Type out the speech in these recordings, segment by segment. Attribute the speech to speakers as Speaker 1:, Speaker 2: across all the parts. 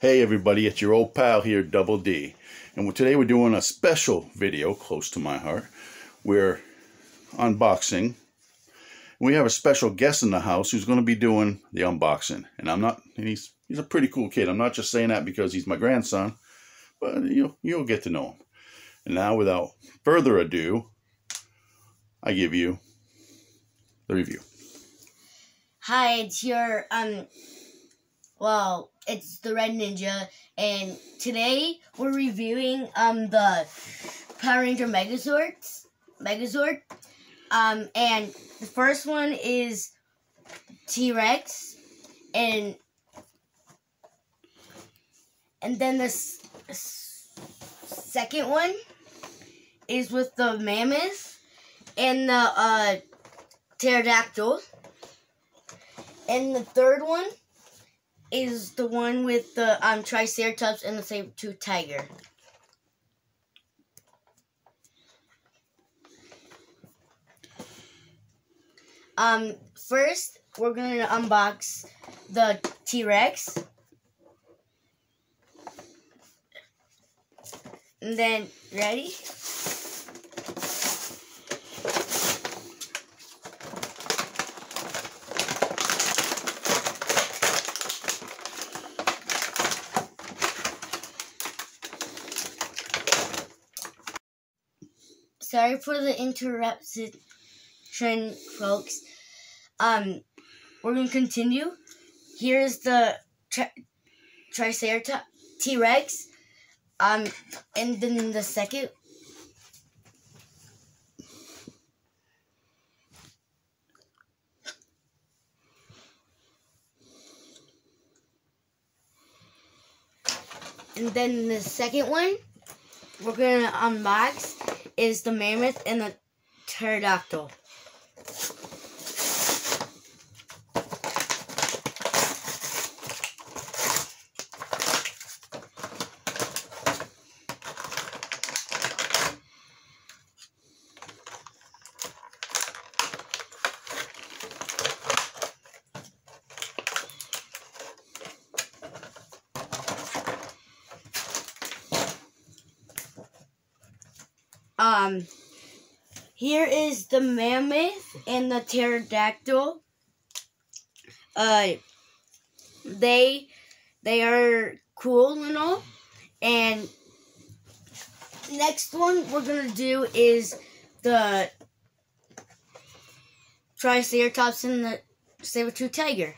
Speaker 1: Hey everybody, it's your old pal here, Double D. And today we're doing a special video close to my heart. We're unboxing. We have a special guest in the house who's going to be doing the unboxing. And I'm not, and he's, he's a pretty cool kid. I'm not just saying that because he's my grandson, but you'll, you'll get to know him. And now without further ado, I give you the review.
Speaker 2: Hi, it's your um well, it's the Red Ninja and today we're reviewing um the Power Ranger Megazords Megazord. Um and the first one is T-Rex and and then the second one is with the mammoth and the uh pterodactyl. And the third one is the one with the um, Triceratops and the saber-tooth tiger. Um, first, we're going to unbox the T-Rex. And then, ready? Sorry for the interruption, folks. Um, we're gonna continue. Here's the tri Triceratops T Rex. Um, and then the second. And then the second one, we're gonna unbox is the mammoth and the pterodactyl. Um, here is the mammoth and the pterodactyl. Uh, they they are cool and all. And next one we're gonna do is the Triceratops and the saber-tooth tiger.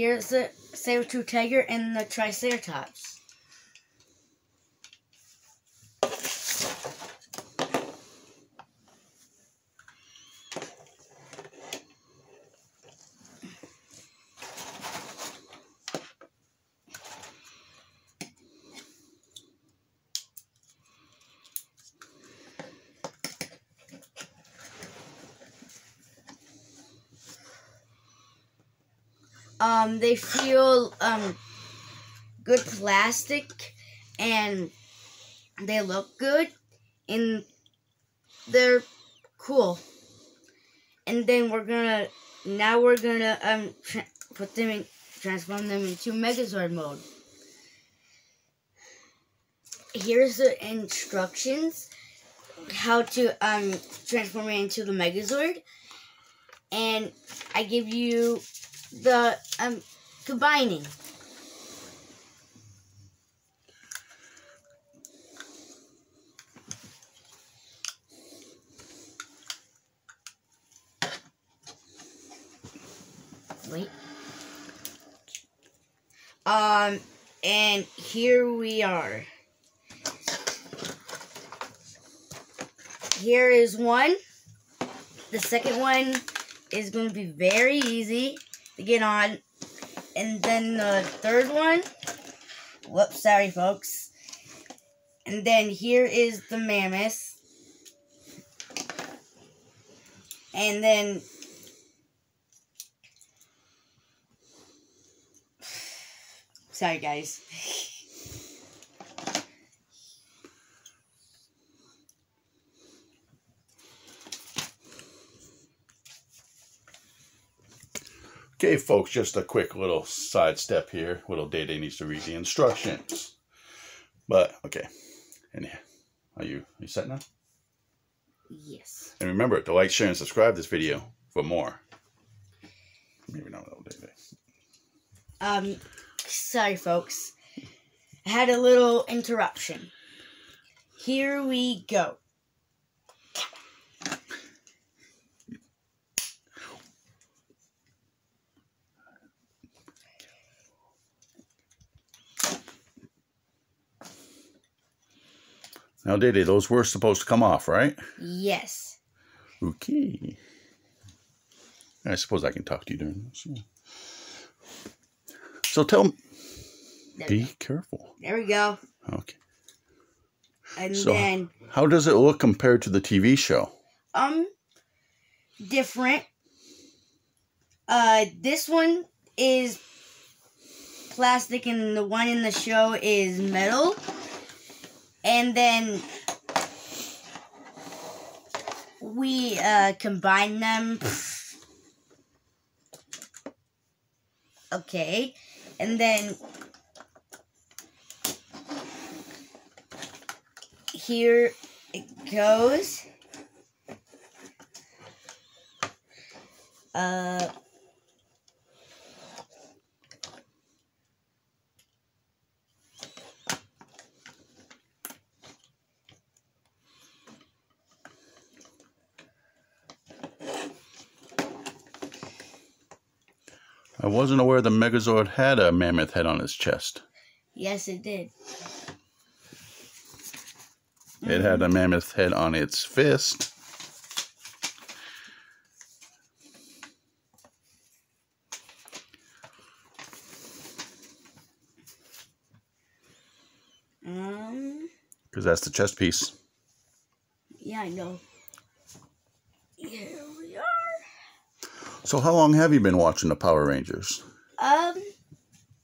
Speaker 2: Here's the saber-tooth tiger and the triceratops. Um, they feel um, good plastic and they look good and they're cool. And then we're gonna now we're gonna um put them in transform them into Megazord mode. Here's the instructions how to um transform it into the Megazord. And I give you the um, combining. Wait. Um, and here we are. Here is one. The second one is going to be very easy get on. And then the third one. Whoops, sorry, folks. And then here is the mammoth. And then Sorry guys.
Speaker 1: Okay, folks, just a quick little sidestep here. Little Day Day needs to read the instructions. But, okay. And are you, are you set now?
Speaker 2: Yes.
Speaker 1: And remember to like, share, and subscribe this video for more. Maybe not Little Day Day.
Speaker 2: Um, sorry folks. I had a little interruption. Here we go.
Speaker 1: Now, Day, those were supposed to come off, right?
Speaker 2: Yes.
Speaker 1: Okay. I suppose I can talk to you during this. So tell me, be careful.
Speaker 2: there we go.
Speaker 1: Okay.
Speaker 2: And
Speaker 1: So-
Speaker 2: then
Speaker 1: How does it look compared to the TV show?
Speaker 2: um different. Uh this one is plastic and the one in the show is metal. And then we uh combine them. Okay. And then here it goes. Uh,
Speaker 1: I wasn't aware the Megazord had a mammoth head on its chest.
Speaker 2: yes, it did.
Speaker 1: It had a mammoth head on its fist.
Speaker 2: Um,
Speaker 1: Because that's the chest piece.
Speaker 2: yeah, I know. Here we are.
Speaker 1: So how long have you been watching the Power Rangers?
Speaker 2: Um,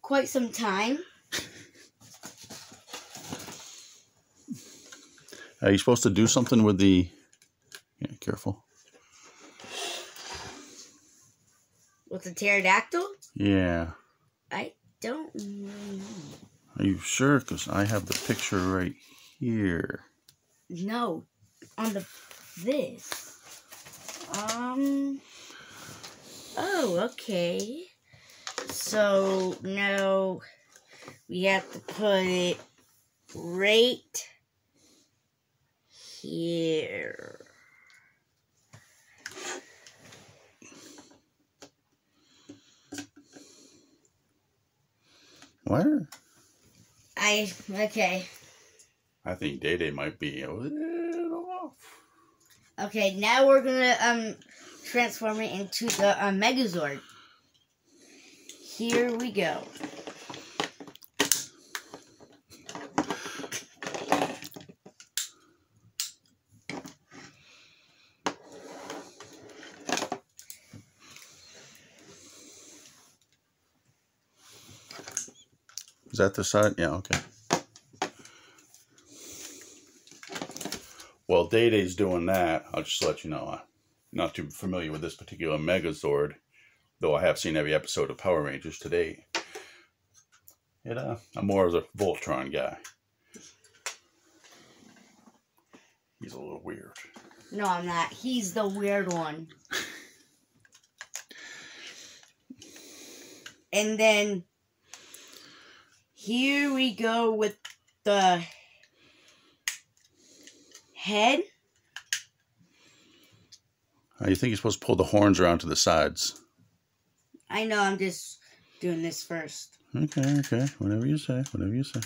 Speaker 2: quite some time.
Speaker 1: Are you supposed to do something with the... Yeah, careful.
Speaker 2: With the pterodactyl?
Speaker 1: Yeah.
Speaker 2: I don't know.
Speaker 1: Are you sure? Because I have the picture right here.
Speaker 2: No, on the this. Um. Oh, okay. So now we have to put it right here.
Speaker 1: Where?
Speaker 2: I okay.
Speaker 1: I think Day Day might be a little off.
Speaker 2: Okay, now we're gonna um transform it into the uh, Megazord. Here we go.
Speaker 1: Is that the side? Yeah, okay. While Day Day's doing that, I'll just let you know not too familiar with this particular Megazord, though I have seen every episode of Power Rangers to date. It, uh, I'm more of a Voltron guy. He's a little weird.
Speaker 2: No, I'm not. He's the weird one. and then here we go with the head.
Speaker 1: Uh, you think you're supposed to pull the horns around to the sides?
Speaker 2: I know I'm just doing this first.
Speaker 1: Okay, okay. Whatever you say. Whatever you say.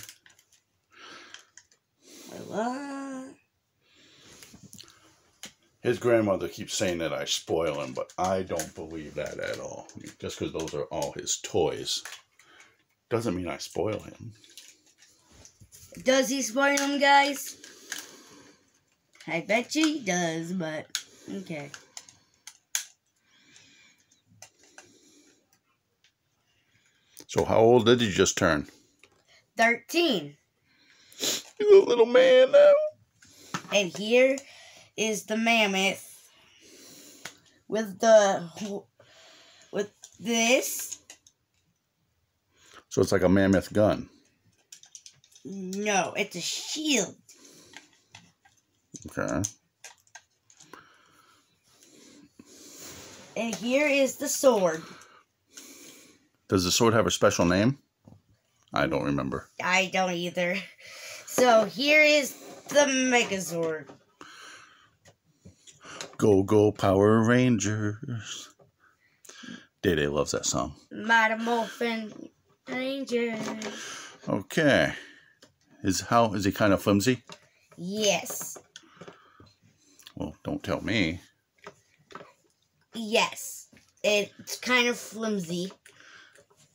Speaker 2: Voila.
Speaker 1: His grandmother keeps saying that I spoil him, but I don't believe that at all. I just because those are all his toys doesn't mean I spoil him.
Speaker 2: Does he spoil him, guys? I bet you he does, but okay.
Speaker 1: So how old did you just turn?
Speaker 2: 13.
Speaker 1: You're a little man now.
Speaker 2: And here is the mammoth with the with this.
Speaker 1: So it's like a mammoth gun.
Speaker 2: No, it's a shield.
Speaker 1: Okay.
Speaker 2: And here is the sword.
Speaker 1: Does the sword have a special name? I don't remember.
Speaker 2: I don't either. So here is the Megazord.
Speaker 1: Go Go Power Rangers. Day Day loves that song.
Speaker 2: Mighty Morphin Rangers.
Speaker 1: Okay. Is how is he kind of flimsy?
Speaker 2: Yes.
Speaker 1: Well, don't tell me.
Speaker 2: Yes. It's kind of flimsy.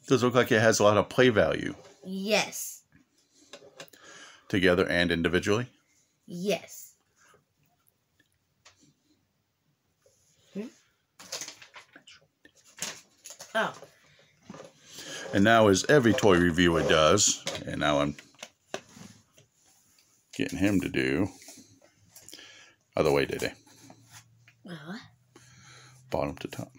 Speaker 1: Does look like it has a lot of play value
Speaker 2: Yes.
Speaker 1: together and individually.
Speaker 2: Yes. Hmm? Oh.
Speaker 1: And now, as every toy reviewer does, and now I'm getting him to do. Other way, Day.
Speaker 2: What?
Speaker 1: Bottom to top.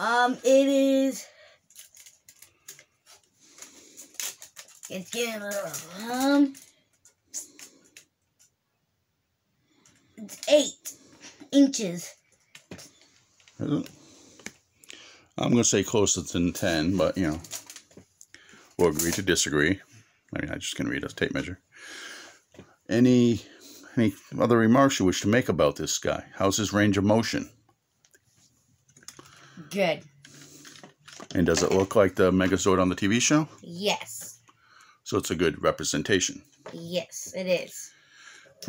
Speaker 2: Um, it is. It's getting a little. Um. It's eight inches.
Speaker 1: I'm going to say closer than 10, but you know, we'll agree to disagree. I mean, I just can read a tape measure. Any any other remarks you wish to make about this guy? How's his range of motion?
Speaker 2: Good.
Speaker 1: And does it look like the Megazord on the TV show?
Speaker 2: Yes.
Speaker 1: So it's a good representation.
Speaker 2: Yes, it is.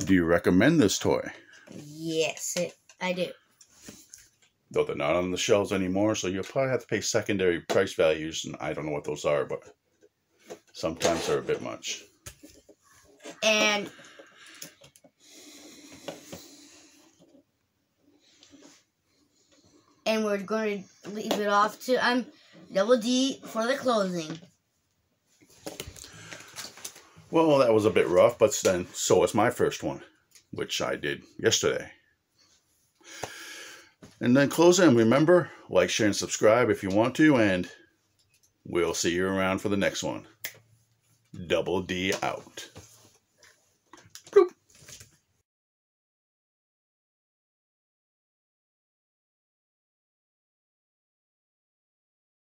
Speaker 1: Do you recommend this toy?
Speaker 2: Yes, it. I do.
Speaker 1: Though they're not on the shelves anymore, so you'll probably have to pay secondary price values, and I don't know what those are, but sometimes they're a bit much.
Speaker 2: And and we're going to leave it off to um double D for the closing.
Speaker 1: Well, that was a bit rough, but then so was my first one, which I did yesterday. And then closing, remember, like, share, and subscribe if you want to, and we'll see you around for the next one. Double D out.